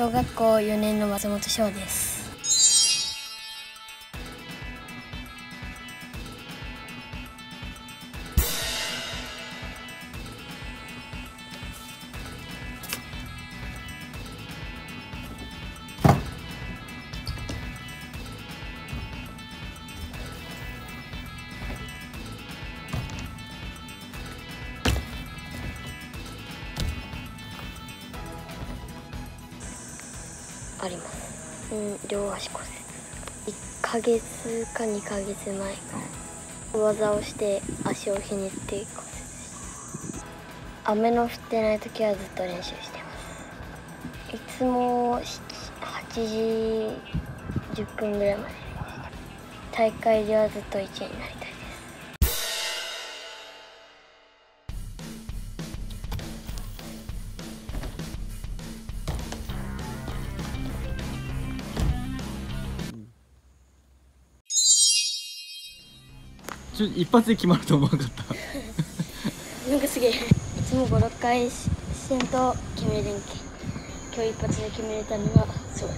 小学校4年の松本翔です。あります。うん両足骨折。1ヶ月か2ヶ月前技をして足をひねって骨折雨の降ってない時はずっと練習してます。いつも8時10分ぐらいまで大会ではずっと1位になりたいちょ一発で決まると思わなかった。なんかすげえ。いつも56回しんと決めれんけ。今日一発で決めれたのがすごい